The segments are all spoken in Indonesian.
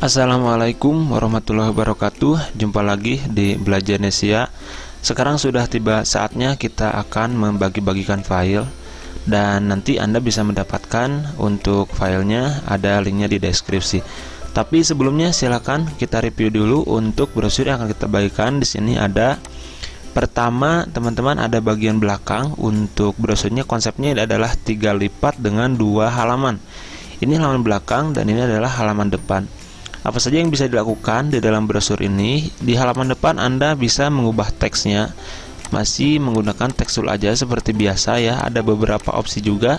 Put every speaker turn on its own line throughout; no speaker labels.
Assalamualaikum warahmatullahi wabarakatuh. Jumpa lagi di Belajar Nesia. Sekarang sudah tiba saatnya kita akan membagi-bagikan file. Dan nanti Anda bisa mendapatkan untuk filenya Ada linknya di deskripsi. Tapi sebelumnya silakan kita review dulu untuk brosur yang akan kita bagikan. Di sini ada Pertama teman-teman ada bagian belakang. Untuk brosurnya konsepnya adalah tiga lipat dengan dua halaman. Ini halaman belakang dan ini adalah halaman depan apa saja yang bisa dilakukan di dalam brosur ini? Di halaman depan Anda bisa mengubah teksnya masih menggunakan teks tool aja seperti biasa ya. Ada beberapa opsi juga.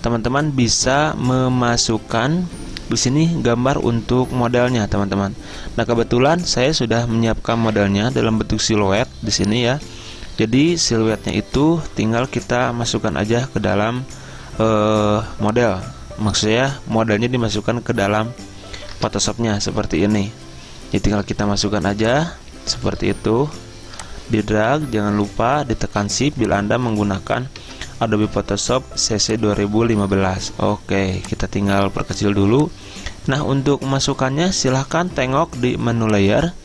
Teman-teman bisa memasukkan di sini gambar untuk modelnya, teman-teman. Nah, kebetulan saya sudah menyiapkan modelnya dalam bentuk siluet di sini ya. Jadi siluetnya itu tinggal kita masukkan aja ke dalam uh, model. Maksudnya modelnya dimasukkan ke dalam Photoshopnya seperti ini. Jadi tinggal kita masukkan aja seperti itu. Di drag jangan lupa ditekan shift bila anda menggunakan Adobe Photoshop CC 2015 oke kita tinggal perkecil dulu. Nah untuk memasukkannya silahkan tengok di menu layer.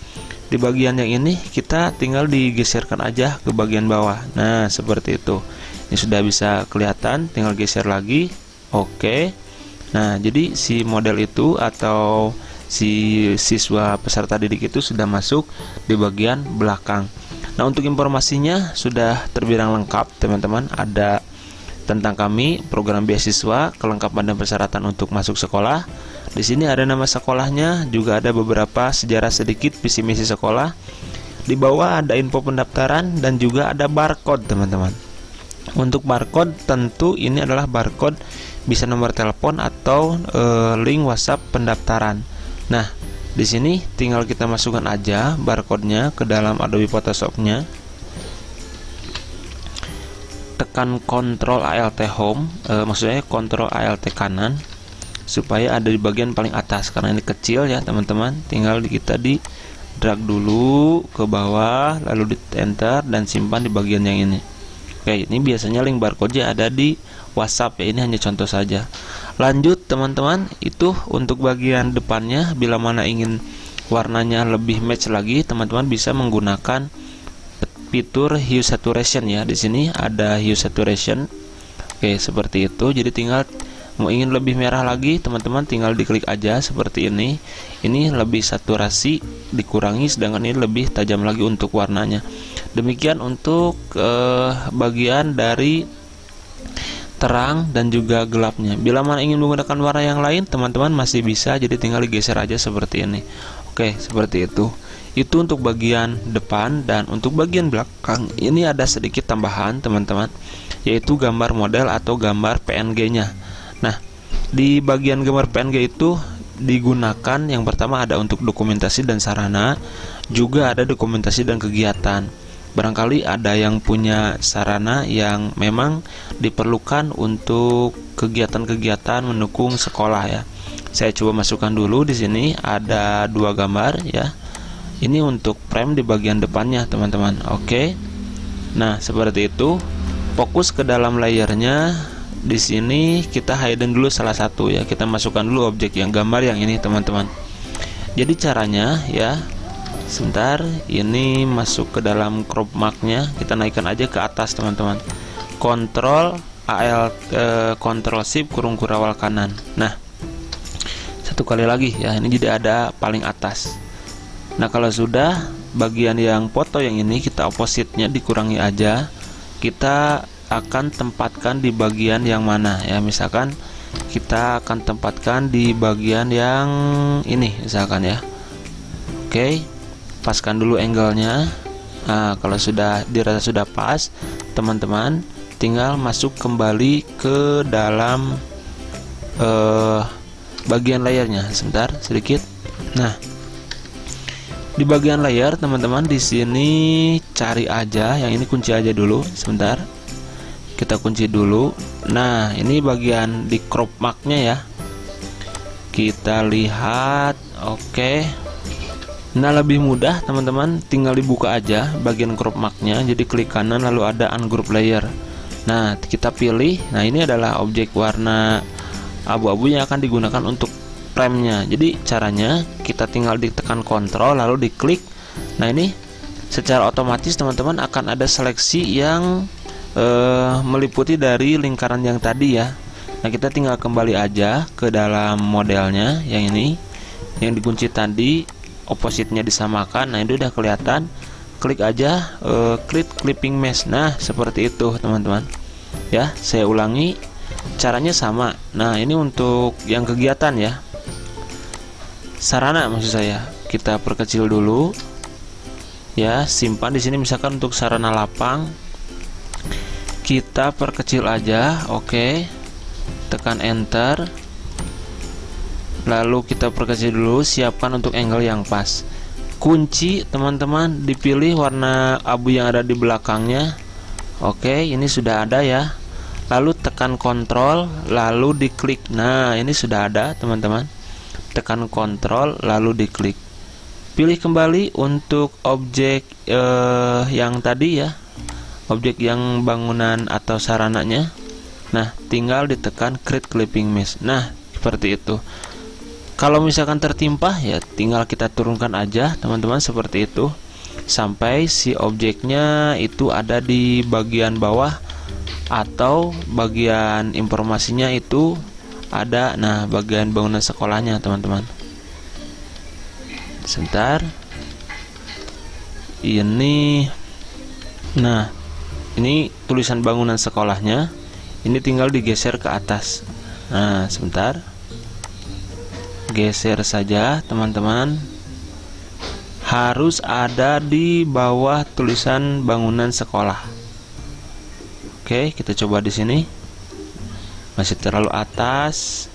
Di bagian yang ini kita tinggal digeserkan aja ke bagian bawah. Nah seperti itu. Ini sudah bisa kelihatan tinggal geser lagi. Oke Nah, jadi si model itu atau si siswa peserta didik itu sudah masuk di bagian belakang. Nah, untuk informasinya sudah terbilang lengkap, teman-teman. Ada tentang kami, program beasiswa, kelengkapan dan persyaratan untuk masuk sekolah. Di sini ada nama sekolahnya, juga ada beberapa sejarah sedikit visi misi sekolah. Di bawah ada info pendaftaran dan juga ada barcode, teman-teman. Untuk barcode tentu ini adalah barcode bisa nomor telepon atau e, link WhatsApp pendaftaran. Nah, di sini tinggal kita masukkan aja barcode-nya ke dalam Adobe Photoshop-nya. Tekan Ctrl Alt Home, e, maksudnya Ctrl Alt kanan supaya ada di bagian paling atas karena ini kecil ya, teman-teman. Tinggal kita di drag dulu ke bawah lalu di enter dan simpan di bagian yang ini. Oke, ini biasanya link barcode-nya ada di WhatsApp ya. Ini hanya contoh saja. Lanjut teman-teman, itu untuk bagian depannya bila mana ingin warnanya lebih match lagi, teman-teman bisa menggunakan fitur hue saturation ya. Di sini ada hue saturation. Oke, seperti itu. Jadi tinggal mau ingin lebih merah lagi teman-teman tinggal diklik aja seperti ini ini lebih saturasi dikurangi sedangkan ini lebih tajam lagi untuk warnanya demikian untuk uh, bagian dari terang dan juga gelapnya. Bila mana ingin menggunakan warna yang lain teman-teman masih bisa jadi tinggal digeser aja seperti ini. Oke seperti itu. Itu untuk bagian depan dan untuk bagian belakang. Ini ada sedikit tambahan teman-teman yaitu gambar model atau gambar PNG nya Nah, di bagian gambar PNG itu digunakan yang pertama ada untuk dokumentasi dan sarana, juga ada dokumentasi dan kegiatan. Barangkali ada yang punya sarana yang memang diperlukan untuk kegiatan-kegiatan mendukung sekolah ya. Saya coba masukkan dulu di sini ada dua gambar ya. Ini untuk frame di bagian depannya, teman-teman. Oke. Nah, seperti itu. Fokus ke dalam layernya di sini kita hidden dulu salah satu ya kita masukkan dulu objek yang gambar yang ini teman-teman jadi caranya ya sebentar ini masuk ke dalam crop marknya. Kita naikkan aja ke atas teman-teman. Kontrol AL eh, kontrol shift kurung kurawal kanan. Nah satu kali lagi ya ini jadi ada paling atas. Nah kalau sudah bagian yang foto yang ini kita opposite-nya dikurangi aja. Kita akan tempatkan di bagian yang mana ya. Misalkan kita akan tempatkan di bagian yang ini misalkan ya. Oke paskan dulu angle-nya. Nah kalau sudah dirasa sudah pas teman-teman tinggal masuk kembali ke dalam uh, bagian layarnya. Sebentar sedikit. Nah di bagian layar teman-teman di sini cari aja. Yang ini kunci aja dulu. Sebentar. Kita kunci dulu. Nah ini bagian di crop marknya ya. Kita lihat. Oke. okay. Nah lebih mudah teman-teman tinggal dibuka aja bagian crop marknya jadi klik kanan lalu ada ungroup layer nah kita pilih nah ini adalah objek warna abu-abu yang akan digunakan untuk frame-nya. Jadi caranya kita tinggal ditekan kontrol lalu diklik. Nah, ini secara otomatis teman-teman akan ada seleksi yang uh, meliputi dari lingkaran yang tadi ya. Nah, kita tinggal kembali aja ke dalam modelnya yang ini yang dikunci tadi opposite-nya disamakan. Nah, ini udah kelihatan. Klik aja uh, klik clipping mesh. Nah, seperti itu, teman-teman. Ya, saya ulangi caranya sama nah ini untuk yang kegiatan ya sarana maksud saya kita perkecil dulu ya simpan di sini misalkan untuk sarana lapang kita perkecil aja oke tekan enter lalu kita perkecil dulu siapkan untuk angle yang pas. Kunci teman-teman dipilih warna abu yang ada di belakangnya. Oke ini sudah ada ya. Lalu tekan kontrol lalu diklik. Nah ini sudah ada teman-teman. Tekan kontrol lalu diklik. Pilih kembali untuk objek eh, yang tadi ya. Objek yang bangunan atau sarananya. Nah tinggal ditekan create clipping mesh. Nah seperti itu kalau misalkan tertimpa ya tinggal kita turunkan aja teman-teman seperti itu. Sampai si objeknya itu ada di bagian bawah atau bagian informasinya itu ada. Nah bagian bangunan sekolahnya teman-teman. Sebentar. Ini nah ini tulisan bangunan sekolahnya. Ini tinggal digeser ke atas. Nah sebentar geser saja teman-teman harus ada di bawah tulisan bangunan sekolah Oke, kita coba di sini. Masih terlalu atas.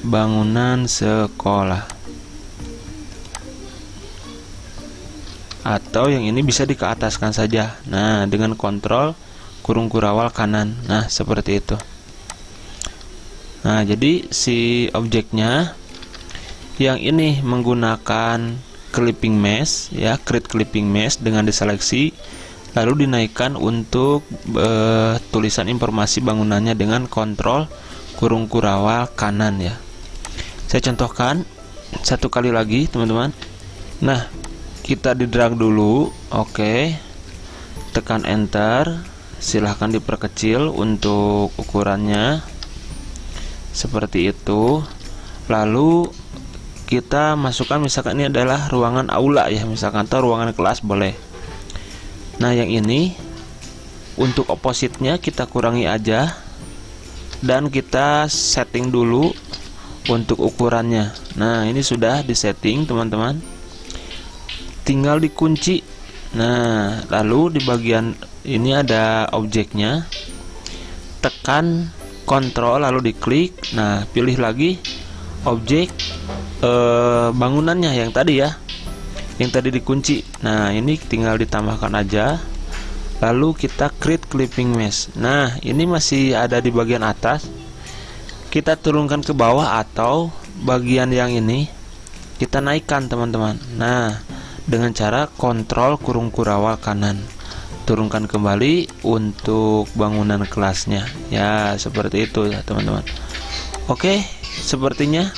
Bangunan sekolah. Atau yang ini bisa dikeataskan saja. Nah, dengan kontrol kurung kurawal kanan. Nah, seperti itu. Nah, jadi si objeknya yang ini menggunakan clipping mesh ya, create clipping mesh dengan diseleksi lalu dinaikkan untuk e, tulisan informasi bangunannya dengan kontrol kurung kurawal kanan ya. Saya contohkan satu kali lagi teman-teman. Nah kita di drag dulu oke. Tekan enter silahkan diperkecil untuk ukurannya seperti itu. Lalu kita masukkan misalkan ini adalah ruangan aula ya. Misalkan atau ruangan kelas boleh. Nah yang ini untuk opositnya kita kurangi aja. Dan kita setting dulu untuk ukurannya. Nah ini sudah disetting teman-teman. Tinggal dikunci. Nah lalu di bagian ini ada objeknya. Tekan kontrol lalu diklik. Nah pilih lagi objek eh, bangunannya yang tadi ya yang tadi dikunci. Nah ini tinggal ditambahkan aja. Lalu kita create clipping mesh. Nah ini masih ada di bagian atas. Kita turunkan ke bawah atau bagian yang ini kita naikkan teman-teman. Nah dengan cara kontrol kurung kurawal kanan turunkan kembali untuk bangunan kelasnya. Ya seperti itu ya teman-teman. Oke sepertinya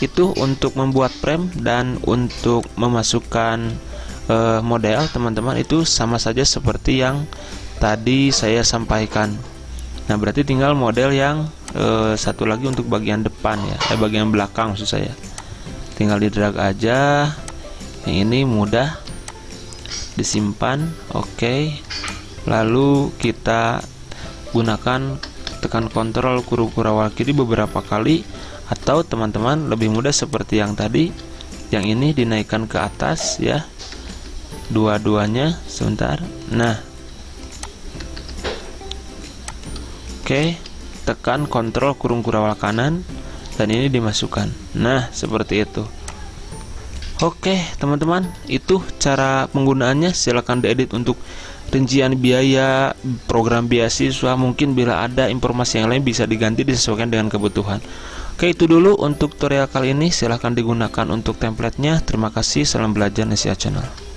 itu untuk membuat frame dan untuk memasukkan uh, model teman-teman itu sama saja seperti yang tadi saya sampaikan. Nah berarti tinggal model yang uh, satu lagi untuk bagian depan ya eh, bagian belakang maksud saya. Tinggal di drag aja. Yang ini mudah disimpan oke. Okay. lalu kita gunakan tekan kontrol kuru kurawal kiri beberapa kali atau teman-teman lebih mudah seperti yang tadi. Yang ini dinaikkan ke atas ya. Dua-duanya sebentar. Nah. Oke tekan kontrol kurung kurawal kanan dan ini dimasukkan. Nah seperti itu Oke teman-teman itu cara penggunaannya. Silahkan diedit untuk rincian biaya program beasiswa. Mungkin bila ada informasi yang lain bisa diganti disesuaikan dengan kebutuhan. Oke itu dulu untuk tutorial kali ini. Silahkan digunakan untuk templatenya. Terima kasih. Salam belajar Nesia Channel